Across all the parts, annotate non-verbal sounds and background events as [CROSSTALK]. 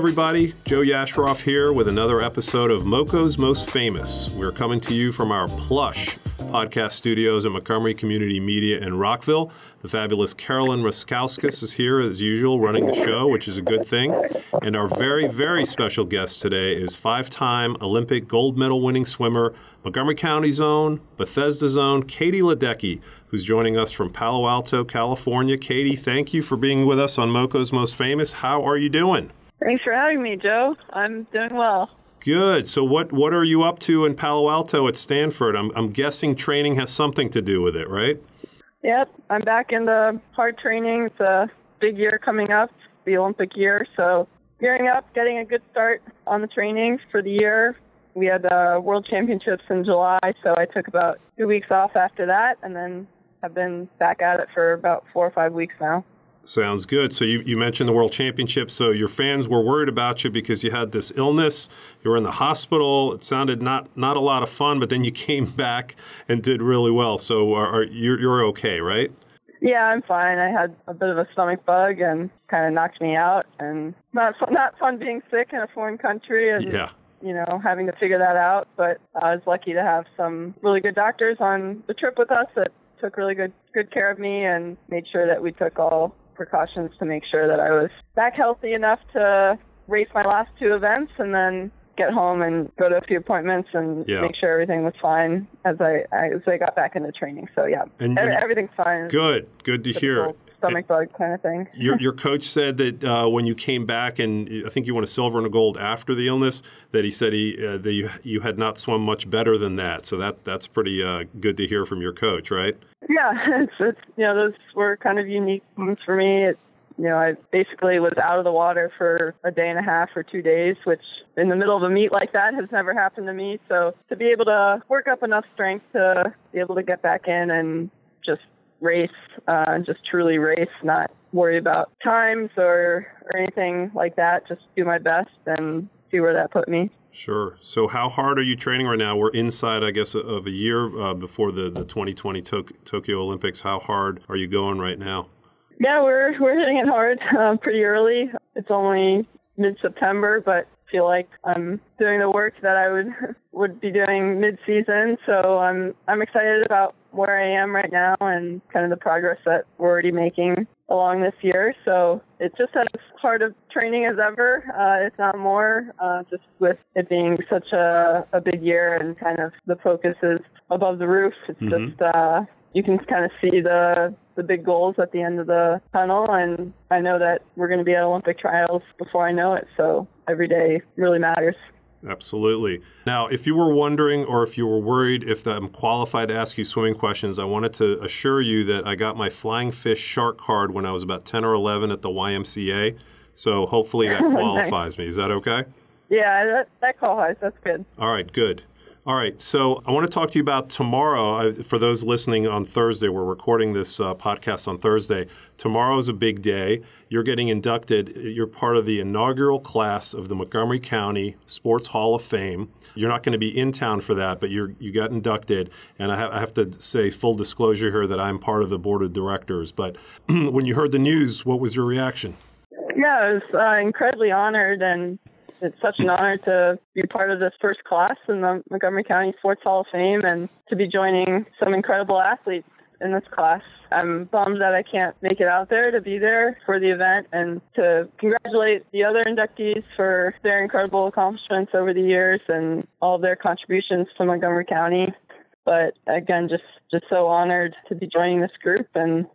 Everybody, Joe Yasharoff here with another episode of Moco's Most Famous. We're coming to you from our plush podcast studios at Montgomery Community Media in Rockville. The fabulous Carolyn Raskauskas is here as usual running the show, which is a good thing. And our very, very special guest today is five-time Olympic gold medal winning swimmer, Montgomery County Zone, Bethesda Zone, Katie Ledecky, who's joining us from Palo Alto, California. Katie, thank you for being with us on Moco's Most Famous. How are you doing? Thanks for having me, Joe. I'm doing well. Good. So, what what are you up to in Palo Alto at Stanford? I'm I'm guessing training has something to do with it, right? Yep, I'm back in the hard training. It's a big year coming up, the Olympic year. So, gearing up, getting a good start on the training for the year. We had the World Championships in July, so I took about two weeks off after that, and then have been back at it for about four or five weeks now. Sounds good. So you, you mentioned the World Championship. So your fans were worried about you because you had this illness. You were in the hospital. It sounded not not a lot of fun, but then you [LAUGHS] came back and did really well. So are, are you're, you're okay, right? Yeah, I'm fine. I had a bit of a stomach bug and kind of knocked me out, and not fun, not fun being sick in a foreign country and yeah. you know having to figure that out. But I was lucky to have some really good doctors on the trip with us that took really good good care of me and made sure that we took all precautions to make sure that I was back healthy enough to race my last two events and then get home and go to a few appointments and Yeah. make sure everything was fine as I as I got back into training. So yeah, And- and- everything's fine. Good. Good to hear. Typical Stomach bug kind of thing. [LAUGHS] Your, your coach said that uh, when you came back, and I think you won a silver and a gold after the illness, that he said he uh, that you, you had not swum much better than that. So that that's pretty uh, good to hear from your coach, right? Yeah, [LAUGHS] it's, it's you know those were kind of unique moments for me. It, you know, I basically was out of the water for a day and a half or two days, which in the middle of a meet like that has never happened to me. So to be able to work up enough strength to be able to get back in and just race, uh, just truly race, not worry about times or or anything like that. Just do my best and see where that put me. Sure. So how hard are you training right now? We're inside, I guess, of a year uh, before the, the 2020 Tok- Tokyo Olympics. How hard are you going right now? Yeah, we're we're hitting it hard [LAUGHS] uh, pretty early. It's only mid September, but feel like I'm doing the work that I would [LAUGHS] would be doing mid season. So I'm I'm excited about where I am right now and kind of the progress that we're already making along this year. So it's just as hard of training as ever, uh, if not more, uh, just with it being such a, a big year and kind of the focus is above the roof. It's Mhm. just uh, you can kind of see the the big goals at the end of the tunnel and I know that we're going to be at Olympic trials before I know it so every day really matters. Absolutely. Now, if you were wondering or if you were worried if I'm qualified to ask you swimming questions, I wanted to assure you that I got my flying fish shark card when I was about 10 or 11 at the YMCA. So hopefully that [LAUGHS] qualifies me. Is that okay? Yeah, that that qualifies. That's good. All right, good. All right, so I want to talk to you about tomorrow. For those listening on Thursday, we're recording this uh, podcast on Thursday. Tomorrow is a big day. You're getting inducted. You're part of the inaugural class of the Montgomery County Sports Hall of Fame. You're not going to be in town for that, but you're you got inducted. And I, I have to say full disclosure here that I'm part of the board of directors. But [CLEARS THROAT] when you heard the news, what was your reaction? Yeah, I was uh, incredibly honored, and it's such an honor to be part of this first class in the Montgomery County Sports Hall of Fame and to be joining some incredible athletes in this class. I'm bummed that I can't make it out there to be there for the event and to congratulate the other inductees for their incredible accomplishments over the years and all of their contributions to Montgomery County. But again, just just so honored to be joining this group and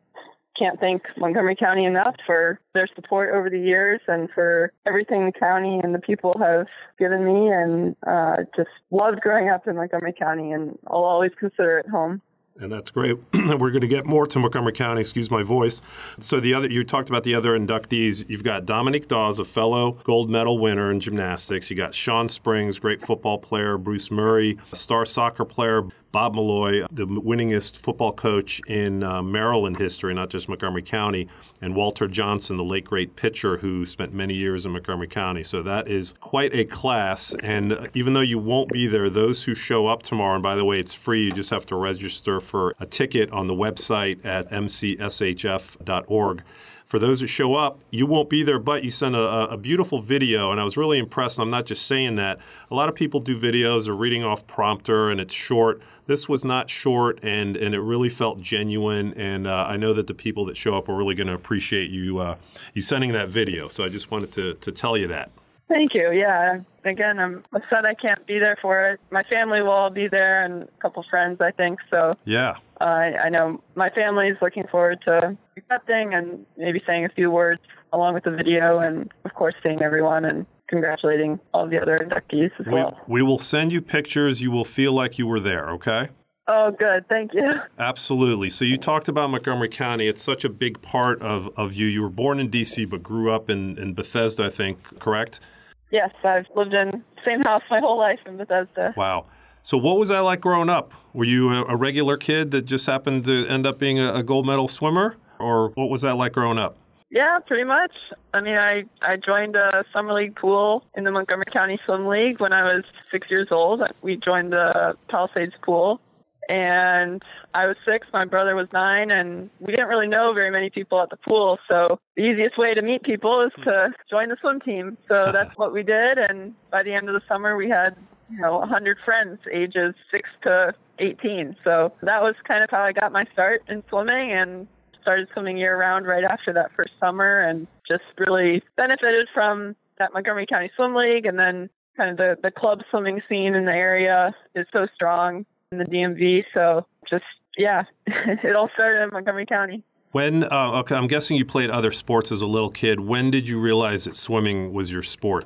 can't thank Montgomery County enough for their support over the years and for everything the county and the people have given me and uh, just loved growing up in Montgomery County and I'll always consider it home. And that's great. [CLEARS THROAT] We're going to get more to Montgomery County. Excuse my voice. So the other, you talked about the other inductees. You've got Dominique Dawes, a fellow gold medal winner in gymnastics. You got Sean Springs, great football player. Bruce Murray, a star soccer player. Bob Malloy, the winningest football coach in uh, Maryland history, not just Montgomery County, and Walter Johnson, the late great pitcher who spent many years in Montgomery County. So that is quite a class. And even though you won't be there, those who show up tomorrow, and by the way, it's free, you just have to register for a ticket on the website at mcshf.org. For those that show up, you won't be there, but you sent a, a beautiful video, and I was really impressed. I'm not just saying that. A lot of people do videos, they're reading off prompter, and it's short. This was not short, and, and it really felt genuine. And uh, I know that the people that show up are really going to appreciate you uh, you sending that video. So I just wanted to, to tell you that. Thank you. Yeah. Again, I'm upset I can't be there for it. My family will all be there and a couple friends, I think. So yeah, uh, I know my family is looking forward to accepting and maybe saying a few words along with the video, and of course seeing everyone and congratulating all the other inductees as we, well. We will send you pictures. You will feel like you were there. Okay. Oh, good. Thank you. [LAUGHS] Absolutely. So you talked about Montgomery County. It's such a big part of, of you. You were born in D.C., but grew up in, in Bethesda, I think, correct? Yes, I've lived in the same house my whole life in Bethesda. Wow. So what was that like growing up? Were you a, regular kid that just happened to end up being a, a gold medal swimmer? Or what was that like growing up? Yeah, pretty much. I mean, I I joined a summer league pool in the Montgomery County Swim League when I was six years old. We joined the Palisades pool, and I was six, my brother was nine, and we didn't really know very many people at the pool. So the easiest way to meet people is to join the swim team. So [LAUGHS] that's what we did, and by the end of the summer, we had you know 100 friends, ages six to 18. So that was kind of how I got my start in swimming, and started swimming year round right after that first summer, and just really benefited from that Montgomery County Swim League, and then kind of the the club swimming scene in the area is so strong in the DMV. So just yeah, [LAUGHS] it all started in Montgomery County. When uh, okay, I'm guessing you played other sports as a little kid. When did you realize that swimming was your sport?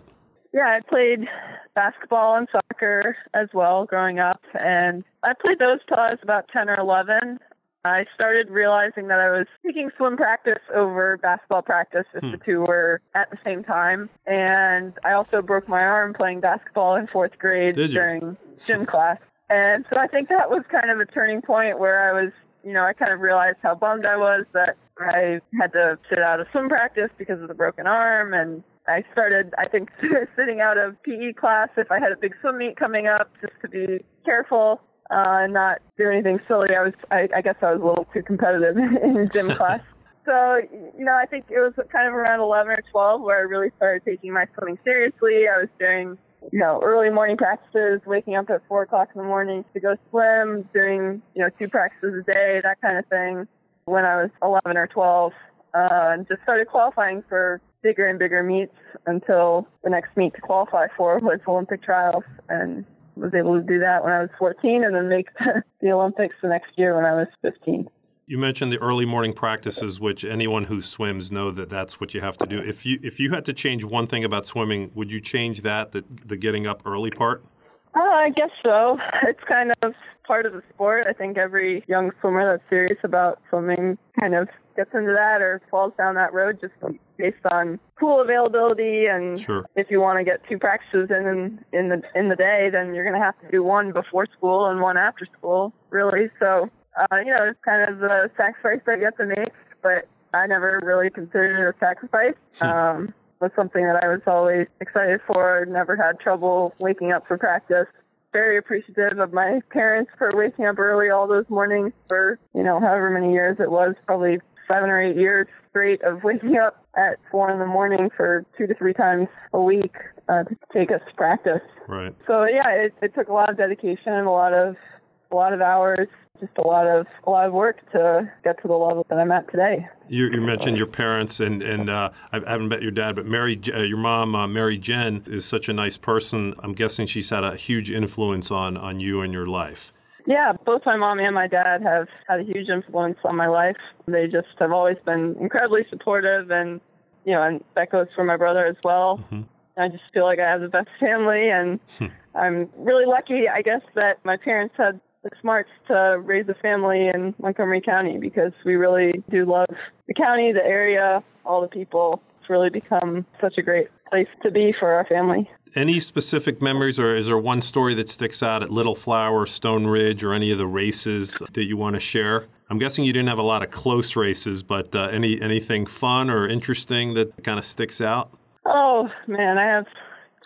Yeah, I played basketball and soccer as well growing up, and I played those till I was about ten or eleven. I started realizing that I was taking swim practice over basketball practice if hmm. the two were at the same time. And I also broke my arm playing basketball in fourth grade during gym class. And so I think that was kind of a turning point where I was, you know, I kind of realized how bummed I was that I had to sit out of swim practice because of the broken arm. And I started, I think, [LAUGHS] sitting out of PE class if I had a big swim meet coming up just to be careful uh, and not do anything silly. I was, I, I guess I was a little too competitive [LAUGHS] in gym [LAUGHS] class. So, you know, I think it was kind of around 11 or 12 where I really started taking my swimming seriously. I was doing you know, early morning practices, waking up at four o'clock in the morning to go swim, doing, you know, two practices a day, that kind of thing when I was 11 or 12, uh, and just started qualifying for bigger and bigger meets until the next meet to qualify for was Olympic trials and was able to do that when I was 14 and then make [LAUGHS] the Olympics the next year when I was 15 you mentioned the early morning practices, which anyone who swims know that that's what you have to do. If you if you had to change one thing about swimming, would you change that the, the getting up early part? Uh, I guess so. [LAUGHS] It's kind of part of the sport. I think every young swimmer that's serious about swimming kind of gets into that or falls down that road just based on pool availability and sure. if you want to get two practices in, in in the in the day, then you're going to have to do one before school and one after school, really. So uh, you know, it's kind of the sacrifice that you have to make, but I never really considered it a sacrifice. Hmm. Um, was something that I was always excited for. Never had trouble waking up for practice. Very appreciative of my parents for waking up early all those mornings for, you know, however many years it was, probably seven or eight years straight of [LAUGHS] waking up at four in the morning for two to three times a week uh, to take us to practice. Right. So yeah, it, it took a lot of dedication and a lot of a lot of hours just a lot of a lot of work to get to the level that I'm at today. You, you mentioned your parents, and and uh, I haven't met your dad, but Mary, uh, your mom, uh, Mary Gen, is such a nice person. I'm guessing she's had a huge influence on on you and your life. Yeah, both my mom and my dad have had a huge influence on my life. They just have always been incredibly supportive, and you know, and that goes for my brother as well. Mm-hmm. I just feel like I have the best family, and hmm. I'm really lucky, I guess, that my parents had the smarts to raise a family in Montgomery County because we really do love the county, the area, all the people. It's really become such a great place to be for our family. Any specific memories, or is there one story that sticks out at Little Flower, Stone Ridge, or any of the races that you want to share? I'm guessing you didn't have a lot of close races, but uh, any anything fun or interesting that kind of sticks out? Oh man, I have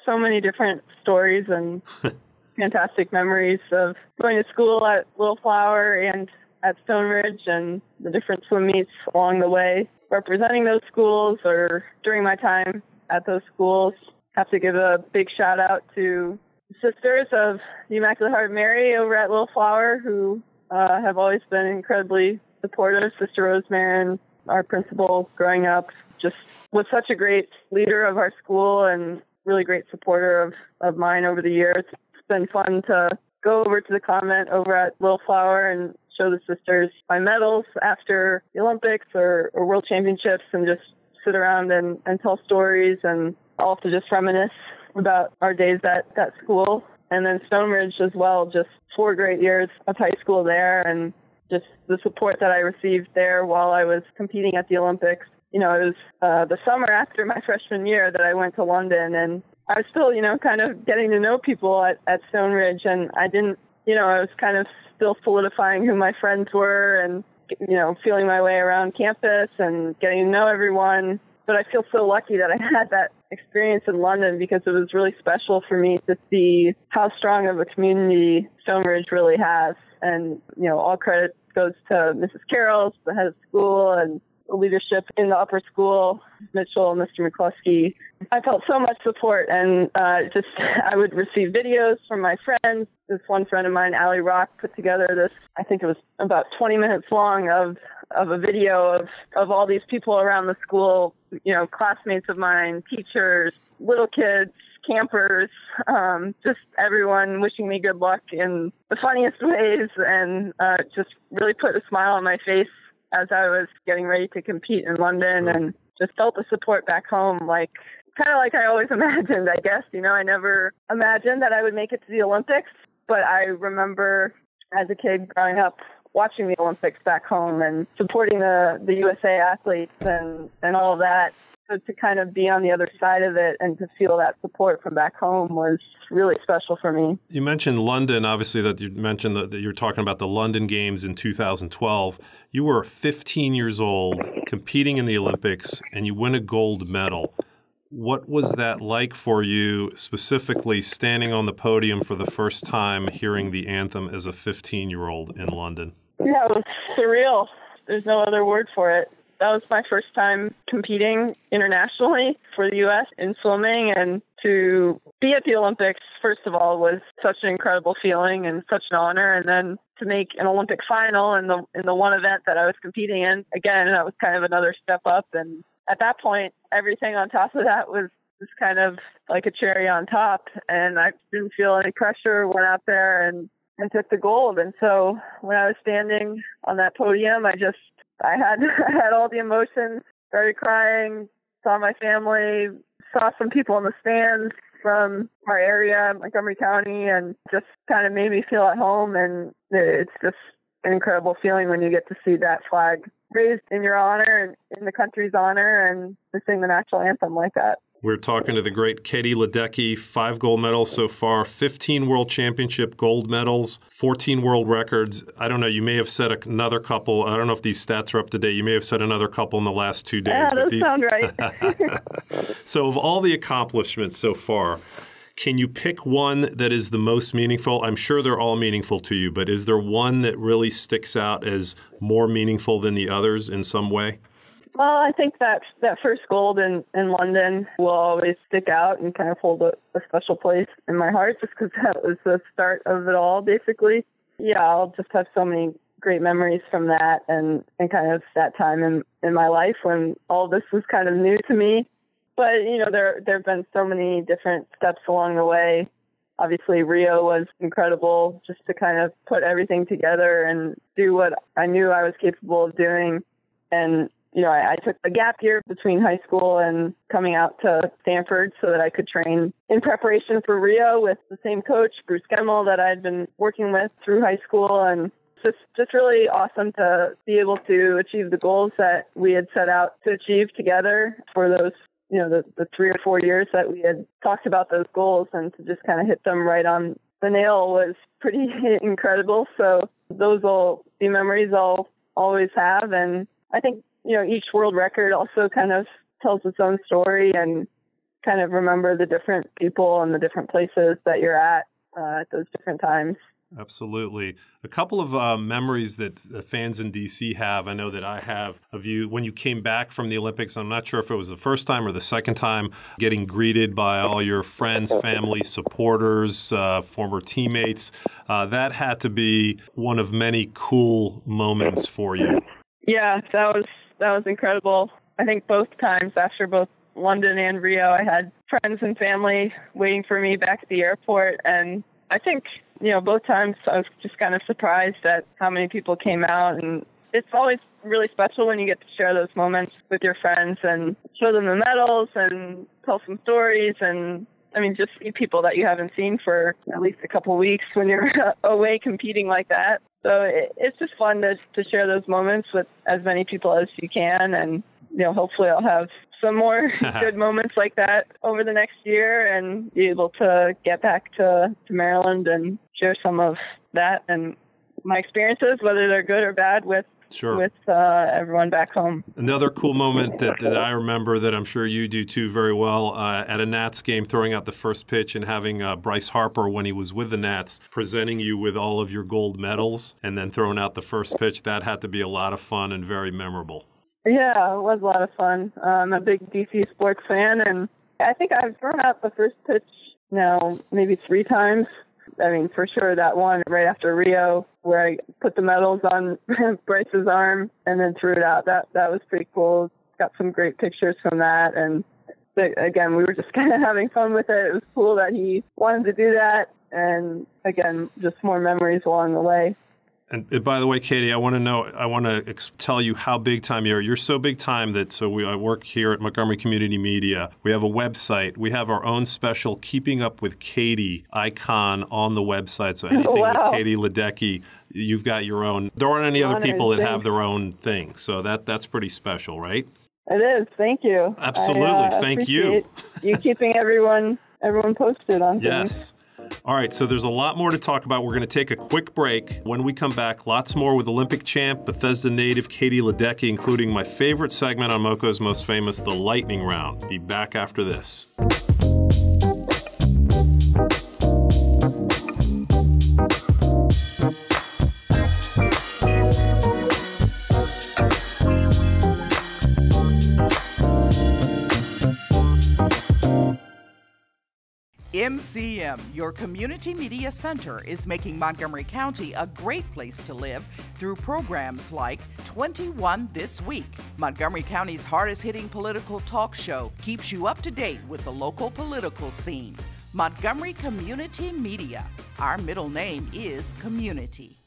so many different stories and [LAUGHS] fantastic memories of going to school at Little Flower and at Stone Ridge and the different swim meets along the way. representing those schools or during my time at those schools. Have to give a big shout out to sisters of the Immaculate Heart Mary over at Little Flower who uh, have always been incredibly supportive. Sister Rosemary, our principal growing up, just was such a great leader of our school and really great supporter of, of mine over the years. Been fun to go over to the comment over at Little Flower and show the sisters my medals after the Olympics or, or World Championships and just sit around and, and tell stories and also just reminisce about our days at that school. And then Stone Ridge as well, just four great years of high school there and just the support that I received there while I was competing at the Olympics. You know, it was uh, the summer after my [LAUGHS] freshman year that I went to London and I was still, you know, kind of getting to know people at, at Stone Ridge and I didn't, you know, I was kind of still solidifying who my friends were and, you know, feeling my way around campus and getting to know everyone. But I feel so lucky that I [LAUGHS] had that experience in London because it was really special for me to see how strong of a community Stone Ridge really has. And, you know, all credit goes to Mrs. Carroll, the head of school, and leadership in the upper school, Mitchell, Mr. McCluskey. I felt so much support and uh, just [LAUGHS] I would receive videos from my friends. This one friend of mine, Ali Rock, put together this, I think it was about 20 minutes long of, of a video of, of all these people around the school, you know, classmates of mine, teachers, little kids, campers, um, just everyone wishing me good luck in the funniest ways and uh, just really put a smile on my face as I was getting ready to compete in London and just felt the support back home like kind of like I always [LAUGHS] imagined, I guess. You know, I never imagined that I would make it to the Olympics, but I remember as a kid growing up watching the Olympics back home and supporting the the USA athletes and and all of that so to kind of be on the other side of it and to feel that support from back home was really special for me. You mentioned London, obviously, that you mentioned that you're talking about the London Games in 2012. You were 15 years old, competing in the Olympics, and you win a gold medal. What was that like for you, specifically standing on the podium for the first time, hearing the anthem as a 15 year old in London? [LAUGHS] Yeah, it was surreal. There's no other word for it that was my first time competing internationally for the U.S. in swimming, and to be at the Olympics, first of all, was such an incredible feeling and such an honor. And then to make an Olympic final in the in the one event that I was competing in, again, that was kind of another step up. And at that point, everything on top of that was just kind of like a cherry on top. And I didn't feel any pressure. Went out there and and took the gold. And so when I was standing on that podium, I just I had [LAUGHS] I had all the emotions, started crying, saw my family, saw some people in the stands from our area, Montgomery County, and just kind of made me feel at home. And it's just an incredible feeling when you get to see that flag raised in your honor and in the country's honor and to sing the national anthem like that. We're talking to the great Katie Ledecky, five gold medals so far, 15 world championship gold medals, 14 world records. I don't know, you may have set another couple. I don't know if these stats are up to date. You may have set another couple in the last two days. Yeah, those these... sound right. [LAUGHS] so, of all the accomplishments so far, can you pick one that is the most meaningful? I'm sure they're all meaningful to you, but is there one that really sticks out as more meaningful than the others in some way? Well, I think that that first gold in in London will always stick out and kind of hold a, a special place in my heart, just because that was the start of it all, basically. Yeah, I'll just have so many great memories from that, and and kind of that time in in my life when all this was kind of new to me. But you know, there there have been so many different steps along the way. Obviously, Rio was incredible, just to kind of put everything together and do what I knew I was capable of doing and you know, I, I took a gap year between high school and coming out to Stanford so that I could train in preparation for Rio with the same coach, Bruce Gemmell, that I'd been working with through high school. And just, just really awesome to be able to achieve the goals that we had set out to achieve together for those, you know, the, the three or four years that we had talked about those goals and to just kind of hit them right on the nail was pretty [LAUGHS] incredible. So those will be memories I'll always have. And I think you know, each world record also kind of tells its own story and kind of remember the different people and the different places that you're at uh, at those different times. Absolutely. A couple of uh, memories that the fans in DC have, I know that I have of you when you came back from the Olympics. I'm not sure if it was the first time or the second time getting greeted by all your friends, family, supporters, uh, former teammates. Uh, that had to be one of many cool moments for you. Yeah, that was that was incredible. I think both times after both London and Rio, I had friends and family waiting for me back at the airport, and I think you know both times I was just kind of surprised at how many people came out, and it's always really special when you get to share those moments with your friends and show them the medals and tell some stories and I mean, just see people that you haven't seen for at least a couple weeks when you're [LAUGHS] away competing like that. So it, it's just fun to to share those moments with as many people as you can, and you know, hopefully, I'll have some more [LAUGHS] good moments like that over the next year and be able to get back to, to Maryland and share some of that and my experiences, whether they're good or bad, with Sure. with uh, everyone back home. Another cool moment that, that I remember that I'm sure you do too very well uh, at a Nats game, throwing out the first pitch and having uh, Bryce Harper, when he was with the Nats, presenting you with all of your gold medals and then throwing out the first pitch. That had to be a lot of fun and very memorable. Yeah, it was a lot of fun. I'm a big DC sports fan, and I think I've thrown out the first pitch now maybe three times. I mean, for sure that one right after Rio, where I put the medals on [LAUGHS] Bryce's arm and then threw it out. That that was pretty cool. Got some great pictures from that, and again, we were just [LAUGHS] kind of having fun with it. It was cool that he wanted to do that, and again, just more memories along the way. And by the way, Katie, I want to know, I want to ex- tell you how big time you are. You're so big time that so we I work here at Montgomery Community Media. We have a website. We have our own special Keeping Up with Katie icon on the website. So [LAUGHS] anything wow. with Katie Ledecky, you've got your own. There aren't any other people that have their own thing. So that that's pretty special, right? It is. Thank you. Absolutely. I, uh, Thank you. you keeping everyone everyone posted on things. Yes. All right, so there's a lot more to talk about. We're going to take a quick break. When we come back, lots more with Olympic champ, Bethesda native Katie Ledecky, including my favorite segment on Moco's Most Famous, the Lightning Round. Be back after this. MCM, your community media center, is making Montgomery County a great place to live through programs like 21 This Week. Montgomery County's hardest hitting political talk show keeps you up to date with the local political scene. Montgomery Community Media. Our middle name is Community.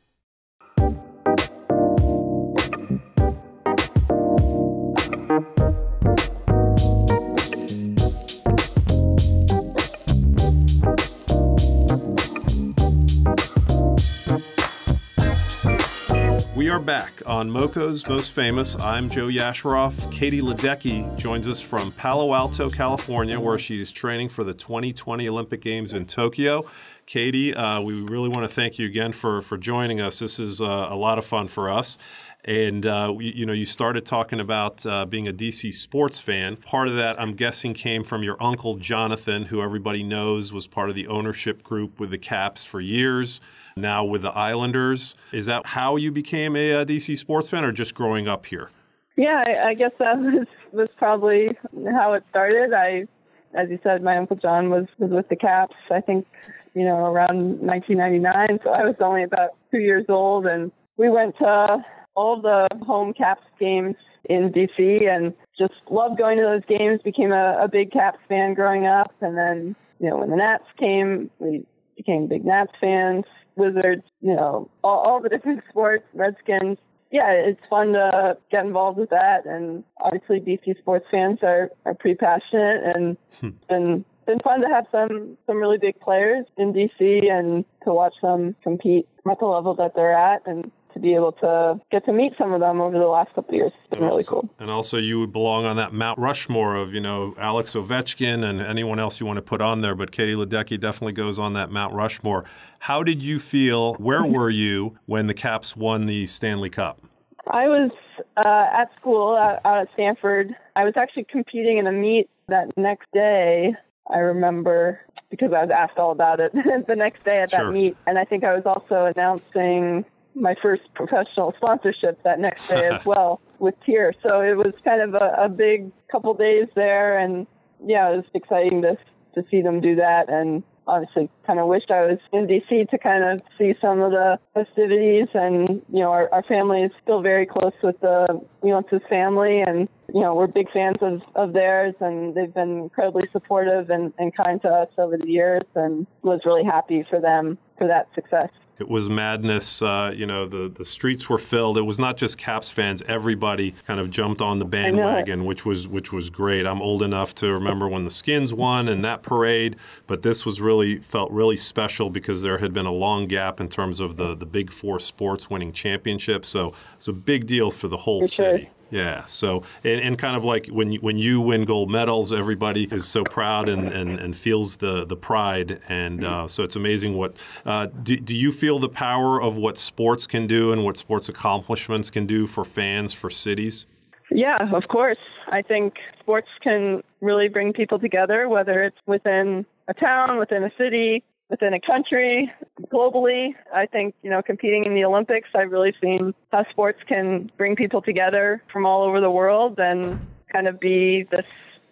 Back on Moco's Most Famous. I'm Joe Yasharoff. Katie Ledecky joins us from Palo Alto, California, where she's training for the 2020 Olympic Games in Tokyo. Katie, uh, we really want to thank you again for, for joining us. This is uh, a lot of fun for us. And uh, we, you know, you started talking about uh, being a DC sports fan. Part of that, I'm guessing, came from your uncle Jonathan, who everybody knows was part of the ownership group with the Caps for years. Now with the Islanders, is that how you became a, a uh, DC sports fan, or just growing up here? Yeah, I, I guess that [LAUGHS] was was probably how it started. I, as you said, my uncle John was was with the Caps. I think you know around 1999, so I was only about two years old, and we went to all the home Caps games in DC and just loved going to those games. Became a, a big Caps fan growing up, and then you know when the Nats came, we became big Nats fans. Wizards, you know, all, all the different [LAUGHS] sports, Redskins. Yeah, it's fun to get involved with that, and obviously DC sports fans are are pretty passionate, and hmm. and been fun to have some some really big players in DC and to watch them compete at the level that they're at and to be able to get to meet some of them over the last couple of years. It's been and really also, cool. And also, you would belong on that Mount Rushmore of, you know, Alex Ovechkin and anyone else you want to put on there. But Katie Ledecky definitely goes on that Mount Rushmore. How did you feel? Where [LAUGHS] were you when the Caps won the Stanley Cup? I was uh, at school out, out at Stanford. I was actually competing in a meet that next day. I remember because I was asked all about it [LAUGHS] the next day at Sure. that meet. And I think I was also announcing my first professional sponsorship that next day as [LAUGHS] well with TYR. So it was kind of a, a big couple days there, and yeah, it was exciting to to see them do that. And obviously, kind of wished I was in DC to kind of see some of the festivities. And you know, our, our family is still very close with the Leonsis family, and you know, we're big fans of of theirs, and they've been incredibly supportive and, and kind to us over the years, and was really happy for them for that success. It was madness. Uh, you know, the, the streets were filled. It was not just Caps fans. Everybody kind of jumped on the bandwagon, which was which was great. I'm old enough to remember when the Skins won and that parade, but this was really felt really special because there had been a long gap in terms of the the Big Four sports winning championships. So it's a big deal for the whole For sure. city. Yeah. So, and, and kind of like when you, when you win gold medals, everybody is so proud and, and, and feels the, the pride. And uh, so it's amazing what. Uh, do, do you feel the power of what sports can do and what sports accomplishments can do for fans, for cities? Yeah, of course. I think sports can really bring people together, whether it's within a town, within a city, within a country, globally. I think, you know, competing in the Olympics, I've really seen how sports can bring people together from all over the world and kind of be this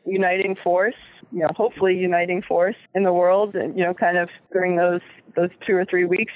uniting force, you know, hopefully uniting force in the world and, you know, kind of during those those two or three weeks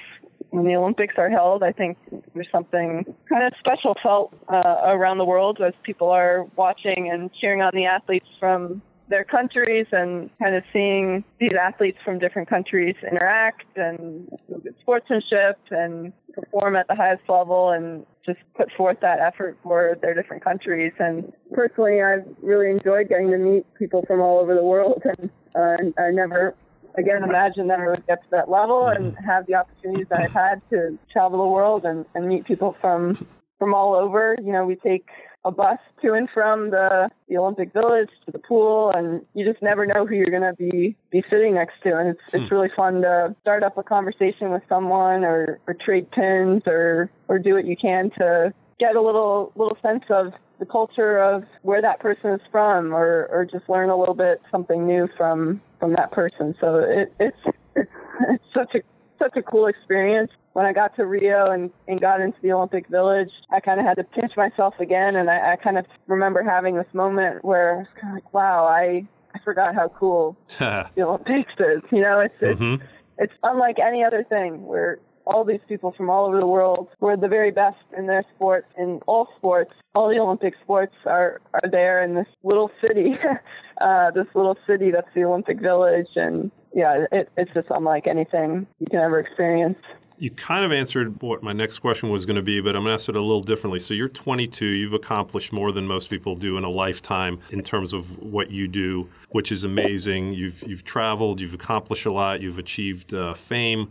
when the Olympics are held, I think there's something kind of special felt uh, around the world as people are watching and cheering on the athletes from their countries and kind of seeing these athletes from different countries interact and good sportsmanship and perform at the highest level and just put forth that effort for their different countries. And personally, I've really enjoyed getting to meet people from all over the world, and uh, I never again imagine that I would get to that level and have the opportunities that I've had to travel the world and, and meet people from from all over. You know, we take a bus to and from the, the Olympic Village to the pool, and you just never know who you're going to be be sitting next to. And it's it's hmm. really fun to start up a conversation with someone, or or trade pins, or or do what you can to get a little little sense of the culture of where that person is from, or or just learn a little bit something new from from that person. So it, it's it's [LAUGHS] it's such a such a cool experience. When I got to Rio and, and got into the Olympic Village, I kind of had to pinch myself again, and I, I kind of remember having this moment where I was kind of like, "Wow, I I forgot how cool [LAUGHS] the Olympics is." You know, it's it's, Mhm. it's unlike any other thing where all these people from all over the world who are the very best in their sport in all sports all the olympic sports are are there in this little city [LAUGHS] uh this little city that's the olympic village and yeah it, it's just unlike anything you can ever experience You kind of answered what my next question was going to be, but I'm going to ask it a little differently. So you're 22. You've accomplished more than most people do in a lifetime in terms of what you do, which is amazing. You've you've traveled. You've accomplished a lot. You've achieved uh, fame.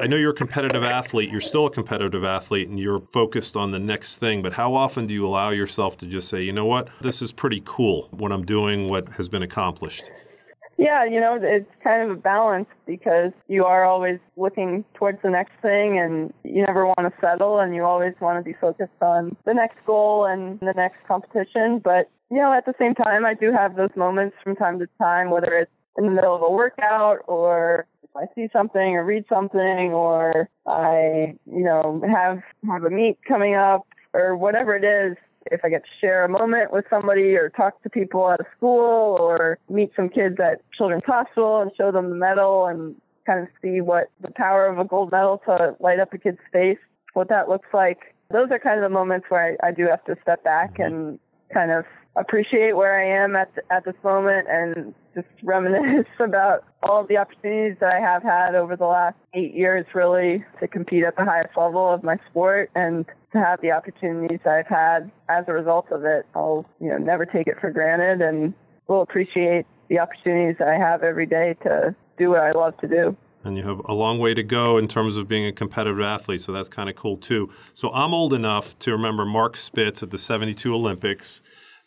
I know you're a competitive athlete. You're still a competitive athlete, and you're focused on the next thing. But how often do you allow yourself to just say, you know what, this is pretty cool. What I'm doing, what has been accomplished. Yeah, you know, it's kind of a balance because you are always looking towards the next thing and you never want to settle and you always want to be focused on the next goal and the next competition. But, you know, at the same time, I do have those moments from time to time, whether it's in the middle of a workout or if I see something or read something or I, you know, have, have a meet coming up or whatever it is, if I get to share a moment with somebody or talk to people at a school or meet some kids at Children's Hospital and show them the medal and kind of see what the power of a gold medal to light up a kid's face, what that looks like. Those are kind of the moments where I, I do have to step back and kind of appreciate where I am at at this moment and just reminisce [LAUGHS] about all of the opportunities that I have had over the last eight years, really, to compete at the highest level of my sport and to have the opportunities I've had as a result of it. I'll you know never take it for granted and will appreciate the opportunities that I have every day to do what I love to do. and you have a long way to go in terms of being a competitive athlete. So that's kind of cool too. So I'm old enough to remember Mark Spitz at the 72 Olympics.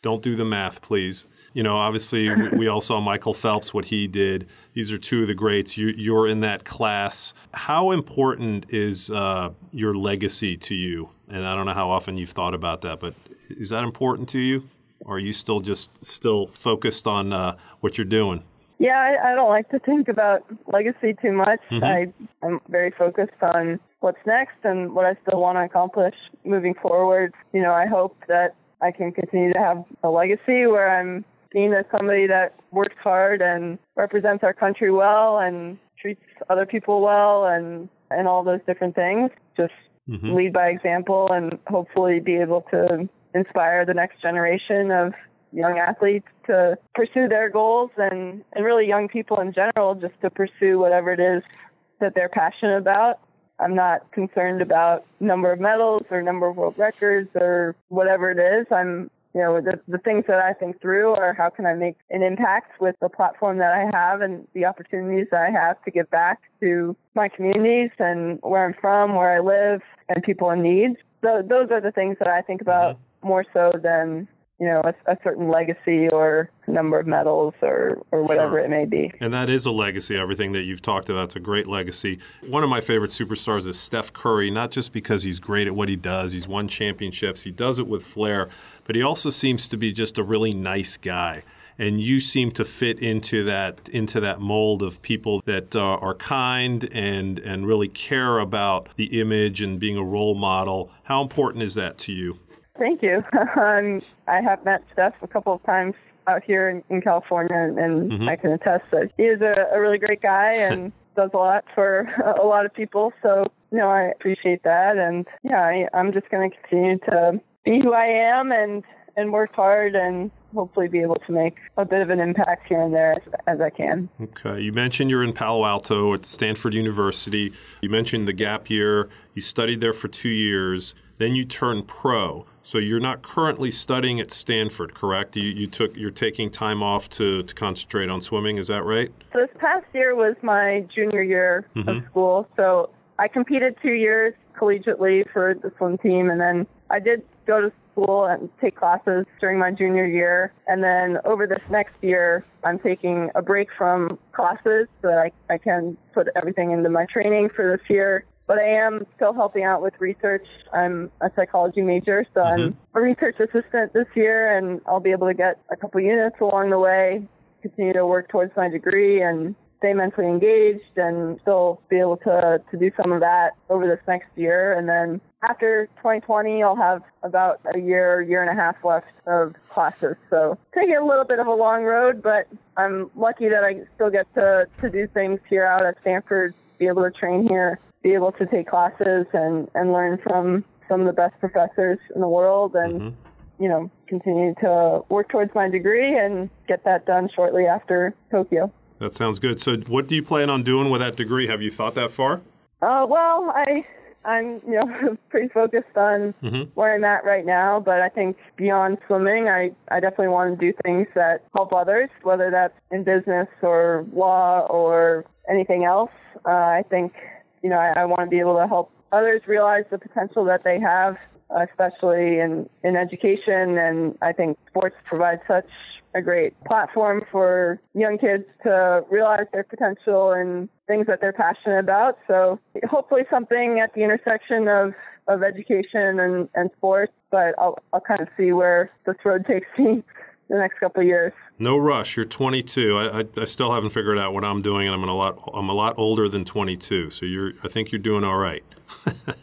Don't do the math, please. You know, obviously, [LAUGHS] we, all saw Michael Phelps, what he did. These are two of the greats. You, you're in that class. How important is uh, your legacy to you? And I don't know how often you've thought about that, but is that important to you? Or are you still just still focused on uh, what you're doing? Yeah, I, I don't like to think about legacy too much. Mhm. I, I'm very focused on what's next and what I still want to accomplish moving forward. You know, I hope that I can continue to have a legacy where I'm seen as somebody that works hard and represents our country well and treats other people well and and all those different things. Just Mhm. lead by example and hopefully be able to inspire the next generation of young athletes to pursue their goals and, and really young people in general just to pursue whatever it is that they're passionate about. I'm not concerned about number of medals or number of world records or whatever it is. I'm you know, the, the things that I think through are how can I make an impact with the platform that I have and the opportunities that I have to give back to my communities and where I'm from, where I live, and people in need. So those are the things that I think about mm-hmm. more so than you know a, a certain legacy or number of medals or or whatever Sure. it may be. And that is a legacy. Everything that you've talked about, it's a great legacy. One of my favorite superstars is Steph Curry, not just because he's great at what he does, he's won championships, he does it with flair, but he also seems to be just a really nice guy. And you seem to fit into that into that mold of people that uh, are kind and and really care about the image and being a role model. How important is that to you? Thank you. [LAUGHS] um, I have met Steph a couple of times out here in, in California, and, and Mhm. I can attest that he is a, a really great guy [LAUGHS] and does a lot for [LAUGHS] a lot of people. So, you know, I appreciate that, and yeah, I, I'm just going to continue to be who I am and and work hard and hopefully be able to make a bit of an impact here and there as, as I can. Okay. You mentioned you're in Palo Alto at Stanford University. You mentioned the gap year. You studied there for two years. Then you turned pro. So you're not currently studying at Stanford, correct? You, you took you're taking time off to, to concentrate on swimming. Is that right? So this past year was my junior year of Mhm. school. So I competed two years collegiately for the swim team, and then I did go to school and take classes during my junior year. And then over this next year, I'm taking a break from classes so that I, I can put everything into my training for this year. But I am still helping out with research. I'm a psychology major, so I'm mm-hmm. a research assistant this year, and I'll be able to get a couple units along the way continue to work towards my degree and stay mentally engaged and still be able to, to do some of that over this next year. And then after 2020, I'll have about a year, year and a half left of classes. So taking a little bit of a long road, but I'm lucky that I still get to, to do things here out at Stanford, be able to train here, be able to take classes and, and learn from some of the best professors in the world and Mhm. you know, continue to work towards my degree and get that done shortly after Tokyo. That sounds good. So what do you plan on doing with that degree? Have you thought that far? Uh, well, I, I'm, you know, [LAUGHS] pretty focused on Mhm. where I'm at right now, but I think beyond swimming, I, I definitely want to do things that help others, whether that's in business or law or anything else. Uh, I think, you know, I, I want to be able to help others realize the potential that they have, especially in, in education. And I think sports provide such a great platform for young kids to realize their potential and things that they're passionate about. So hopefully something at the intersection of, of education and, and sports, but I'll, I'll kind of see where this road takes me [LAUGHS] the next couple of years. No rush. You're 22. I, I, I still haven't figured out what I'm doing, and I'm a lot I'm a lot older than 22. So you're I think you're doing all right. [LAUGHS]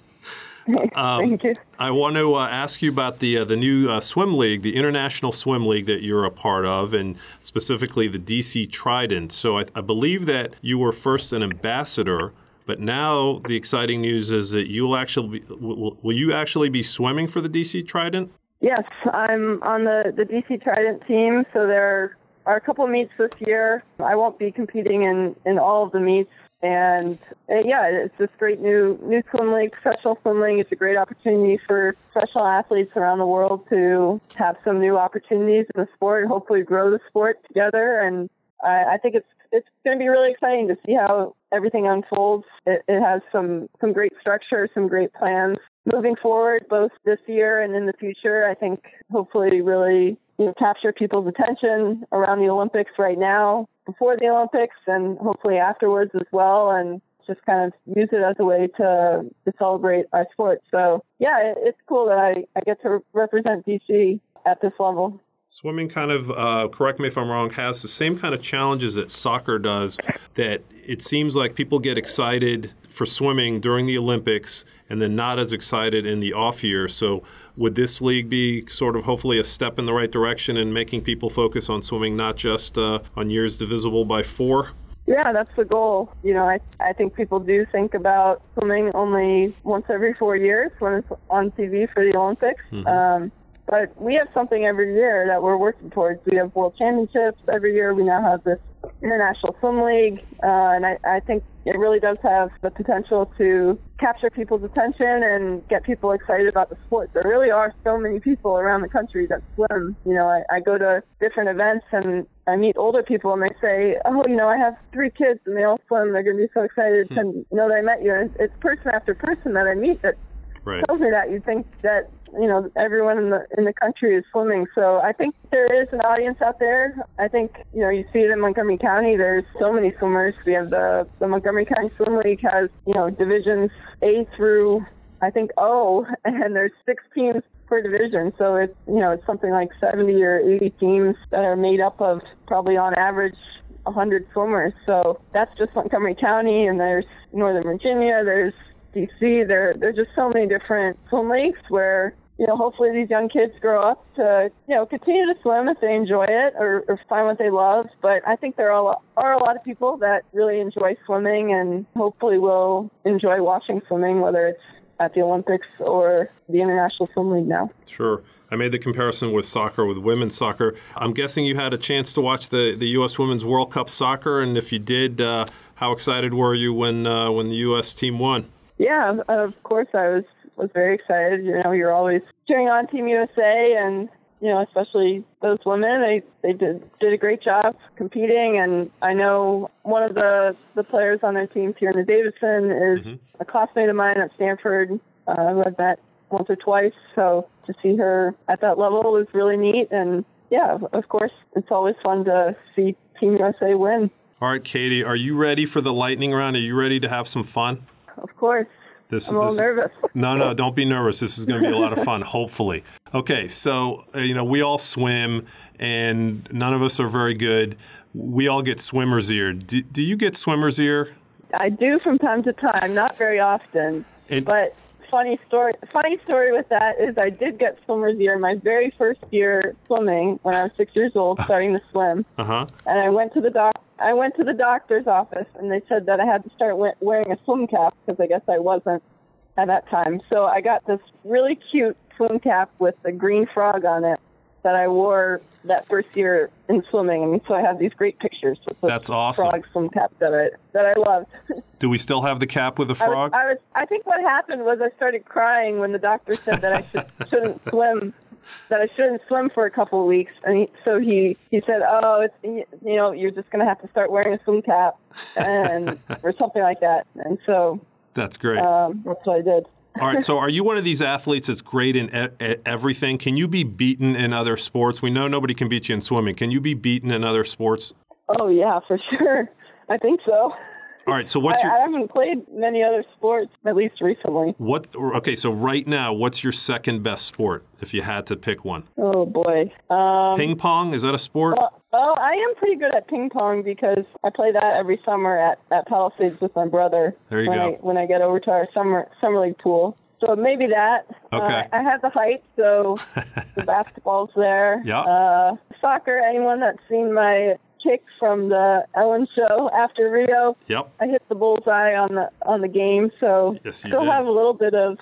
Thank you. I want to uh, ask you about the uh, the new uh, swim league, the international swim league that you're a part of, and specifically the DC Trident. So I, I believe that you were first an ambassador, but now the exciting news is that you'll actually be, will, will you actually be swimming for the DC Trident? Yes, I'm on the, the DC Trident team, so there are a couple meets this year. I won't be competing in, in all of the meets. And uh, yeah, it's this great new new swim league, professional swim league. It's a great opportunity for professional athletes around the world to have some new opportunities in the sport and hopefully grow the sport together. And I, I think it's it's going to be really exciting to see how everything unfolds. It, it has some some great structure, some great plans moving forward, both this year and in the future. I think hopefully really you know, capture people's attention around the Olympics right now, before the Olympics, and hopefully afterwards as well. And just kind of use it as a way to to celebrate our sport. So yeah, it, it's cool that I, I get to represent DC at this level. Swimming kind of, uh, correct me if I'm wrong, has the same kind of challenges that soccer does. That it seems like people get excited for swimming during the Olympics and then not as excited in the off year. So, would this league be sort of hopefully a step in the right direction in making people focus on swimming, not just uh, on years divisible by four? Yeah, that's the goal. You know, I I think people do think about swimming only once every four years when it's on TV for the Olympics. Mm-hmm. Um, but we have something every year that we're working towards. We have world championships every year. We now have this international swim league, uh, and I, I think it really does have the potential to capture people's attention and get people excited about the sport. There really are so many people around the country that swim. You know, I, I go to different events and I meet older people and they say, "Oh, you know, I have three kids and they all swim. They're going to be so excited hmm. to know that I met you." And it's person after person that I meet that right. tells me that you think that you know everyone in the in the country is swimming. So I think there is an audience out there. I think you know you see it in Montgomery County. There's so many swimmers. We have the the Montgomery County Swim League has you know divisions A through I think O, [LAUGHS] and there's six teams per division. So it's you know it's something like 70 or 80 teams that are made up of probably on average 100 swimmers. So that's just Montgomery County, and there's Northern Virginia, there's DC. There, there's just so many different swim leagues where you know, hopefully these young kids grow up to, you know, continue to swim if they enjoy it or, or find what they love. But I think there are, are a lot of people that really enjoy swimming and hopefully will enjoy watching swimming, whether it's at the Olympics or the International Swim League now. Sure. I made the comparison with soccer, with women's soccer. I'm guessing you had a chance to watch the, the U.S. Women's World Cup soccer, and if you did, uh, how excited were you when uh, when the U.S. team won? Yeah, of course I was was very excited. You know, you're always cheering on Team USA, and you know, especially those women. They they did did a great job competing, and I know one of the the players on their team, Tierna Davidson, is mm-hmm. a classmate of mine at Stanford, uh, who I've met once or twice. So to see her at that level was really neat, and yeah, of course, it's always fun to see Team USA win. All right, Katie, are you ready for the lightning round? Are you ready to have some fun? Of course. This, I'm a little nervous. [LAUGHS] no, no, don't be nervous. This is going to be a lot of fun, [LAUGHS] hopefully. Okay, so, uh, you know, we all swim, and none of us are very good. We all get swimmer's ear. Do, do you get swimmer's ear? I do from time to time, not very often. But funny story. Funny story with that is I did get swimmer's ear my very first year swimming when I was six years old, starting to swim. Uh huh. And I went to the doc. I went to the doctor's office, and they said that I had to start wearing a swim cap because I guess I wasn't at that time. So I got this really cute swim cap with a green frog on it that I wore that first year in swimming, and so I have these great pictures with the That's awesome. frog swim cap that I that I loved. [LAUGHS] Do we still have the cap with the frog? I was, I was I think what happened was I started crying when the doctor said that I should, [LAUGHS] shouldn't swim that I shouldn't swim for a couple of weeks, and he, so he he said, "Oh, it's you know you're just gonna have to start wearing a swim cap and [LAUGHS] or something like that." And so that's great. Um, that's what I did. All right. So, are you one of these athletes that's great in e- everything? Can you be beaten in other sports? We know nobody can beat you in swimming. Can you be beaten in other sports? Oh yeah, for sure. I think so. All right. So what's I, your? I haven't played many other sports, at least recently. What? Okay. So right now, what's your second best sport if you had to pick one? Oh boy. Um, ping pong is that a sport? Well, well, I am pretty good at ping pong because I play that every summer at, at Palisades with my brother. There you when go. I, when I get over to our summer summer league pool. So maybe that. Okay. Uh, I have the height, so [LAUGHS] the basketball's there. Yeah. Uh, soccer. Anyone that's seen my kick from the Ellen show after Rio. Yep. I hit the bullseye on the on the game, so yes, still did. have a little bit of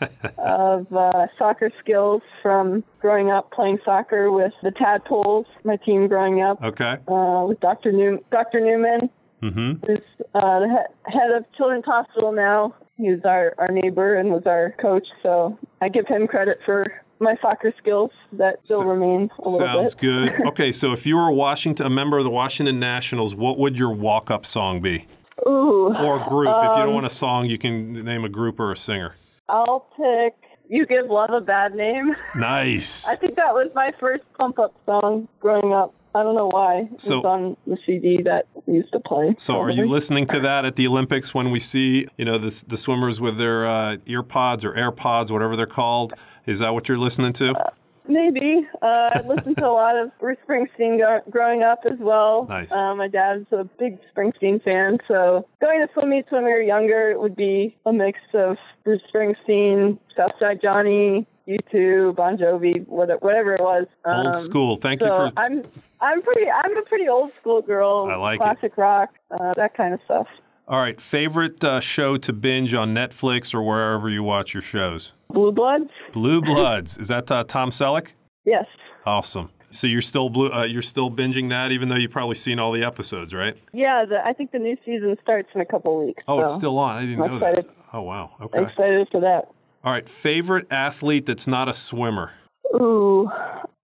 [LAUGHS] of uh, soccer skills from growing up playing soccer with the Tadpoles, my team growing up. Okay. Uh, with Dr. New- Dr. Newman, mm-hmm. who's uh, the he- head of Children's Hospital now. He's our, our neighbor and was our coach, so I give him credit for my soccer skills that still so, remain a little sounds bit. Sounds good. [LAUGHS] Okay, so if you were Washington, a member of the Washington Nationals, what would your walk-up song be? Ooh. Or group. Um, if you don't want a song, you can name a group or a singer. I'll pick "You Give Love a Bad Name." Nice. I think that was my first pump-up song growing up. I don't know why. So, it's on the CD that used to play. So, probably. are you listening to that at the Olympics when we see, you know, the, the swimmers with their uh, ear pods or AirPods, whatever they're called? Is that what you're listening to? Uh, Maybe. Uh, I listened to a lot of Bruce Springsteen go- growing up as well. Nice. Uh, my dad's a big Springsteen fan, so going to swim meets when we were younger it would be a mix of Bruce Springsteen, Southside Johnny, U2, Bon Jovi, whatever, it was. Old Um, school. Thank so you for. I'm I'm pretty I'm a pretty old school girl. I like it. classic rock, uh, that kind of stuff. All right, favorite uh, show to binge on Netflix or wherever you watch your shows? Blue Bloods, Blue Bloods. Is that uh, Tom Selleck? yes. Awesome. So you're still blue, uh, you're still binging that, even though you've probably seen all the episodes, right? Yeah, the, I think the new season starts in a couple weeks. Oh, it's still on. I didn't I'm know that. excited. Oh wow. I'm Okay. excited for that. All right. Favorite athlete that's not a swimmer. Ooh,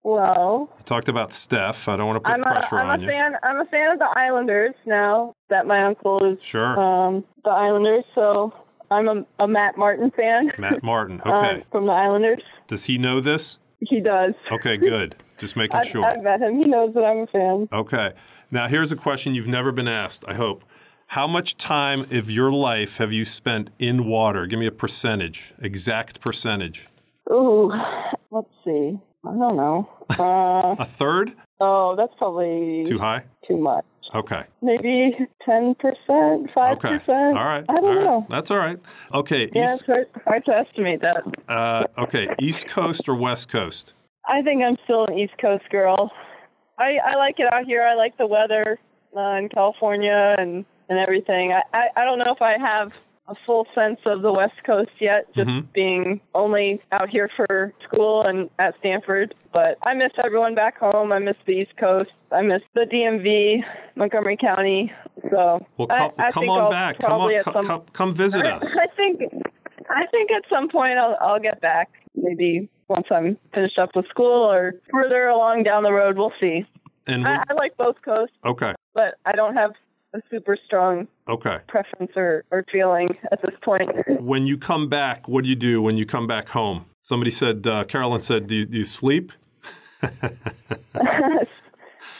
well, You talked about Steph. I don't want to put I'm a pressure I'm on a you. fan. I'm a fan of the Islanders now that my uncle is Sure. um the Islanders. So I'm a, a Matt Martin fan. [LAUGHS] Matt Martin. [LAUGHS] um, Okay. from the Islanders. Does he know this? He does. Okay, good. Just making [LAUGHS] I've, sure. I've met him. He knows that I'm a fan. Okay. Now, here's a question you've never been asked, I hope. How much time of your life have you spent in water? Give me a percentage, exact percentage. Ooh, let's see. I don't know. [LAUGHS] Uh, A third? oh, that's probably Too high? too much. Okay. Maybe ten percent, 5%. Okay. All right. I don't All right. know. That's all right. Okay. Yeah, East, it's hard, hard to estimate that. uh, okay. East Coast or West Coast? I think I'm still an East Coast girl. I I like it out here. I like the weather uh, in California and and everything. I, I I don't know if I have a full sense of the West Coast yet, just Mhm. being only out here for school and at Stanford. But I miss everyone back home. I miss the East Coast. I miss the DMV, Montgomery County. So Well, I- come, I come think on I'll back. Come on. Come, some- come, visit [LAUGHS] us. I think I think at some point I'll I'll get back. Maybe once I'm finished up with school or further along down the road. We'll see. And I, I like both coasts, okay. but I don't have a super strong Okay. preference or, or feeling at this point. [LAUGHS] When you come back, what do you do when you come back home? Somebody said, uh, Carolyn said, do you, do you sleep? [LAUGHS]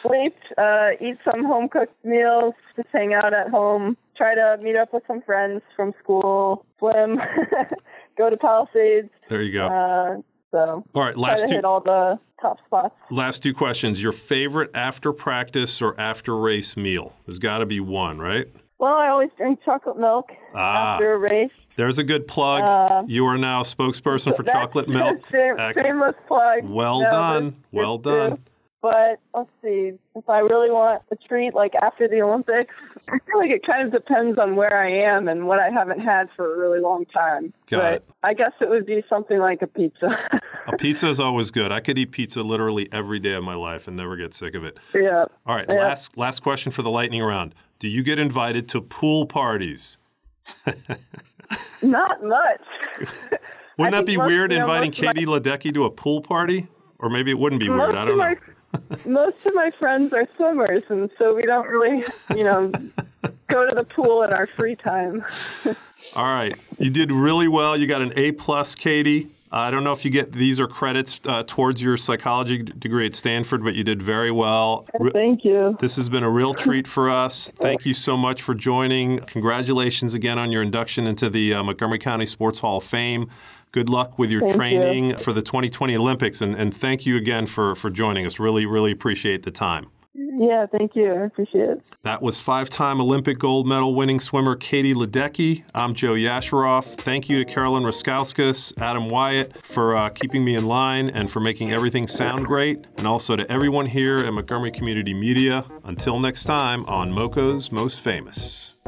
Sleep, uh, eat some home cooked meals, just hang out at home, try to meet up with some friends from school, swim, [LAUGHS] go to Palisades. There you go. Uh, so all right. Last two. hit all the top spots. Last two questions. Your favorite after practice or after race meal? There's got to be one, right? Well, I always drink chocolate milk Ah. after a race. There's a good plug. Uh, you are now spokesperson for chocolate milk. [LAUGHS] Shameless plug. Well No, done. Well done. true. But let's see. If I really want a treat, like after the Olympics, I feel like it kind of depends on where I am and what I haven't had for a really long time. Got but it. I guess it would be something like a pizza. A pizza is always good. I could eat pizza literally every day of my life and never get sick of it. yeah. All right, Yeah. last last question for the lightning round. Do you get invited to pool parties? [LAUGHS] Not much. Wouldn't that be most- weird you know, inviting most of my- Katie Ledecky to a pool party? Or maybe it wouldn't be weird. I don't know. my most of my friends are swimmers, and so we don't really, you know, [LAUGHS] go to the pool in our free time. All right, you did really well. You got an A plus, Katie. I don't know if you get these are credits uh, towards your psychology degree at Stanford, but you did very well. Re- Thank you. This has been a real treat for us. Thank you so much for joining. Congratulations again on your induction into the uh, Montgomery County Sports Hall of Fame. Good luck with your Thank you. training for the 2020 Olympics, and, and thank you again for, for joining us. Really, really appreciate the time. Yeah, thank you. I appreciate it. That was five time Olympic gold medal winning swimmer Katie Ledecky. I'm Joe Yasharoff. Thank you to Carolyn Raskauskas, Adam Wyatt for uh, keeping me in line and for making everything sound great. And also to everyone here at Montgomery Community Media. Until next time on Moco's Most Famous.